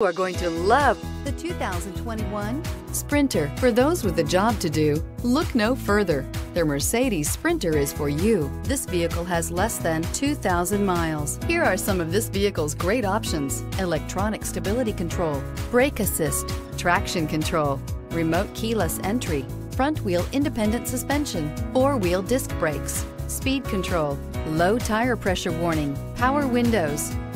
You are going to love the 2021 Sprinter. For those with a job to do, look no further. The Mercedes Sprinter is for you. This vehicle has less than 2,000 miles. Here are some of this vehicle's great options. Electronic stability control, brake assist, traction control, remote keyless entry, front wheel independent suspension, four wheel disc brakes, speed control, low tire pressure warning, power windows,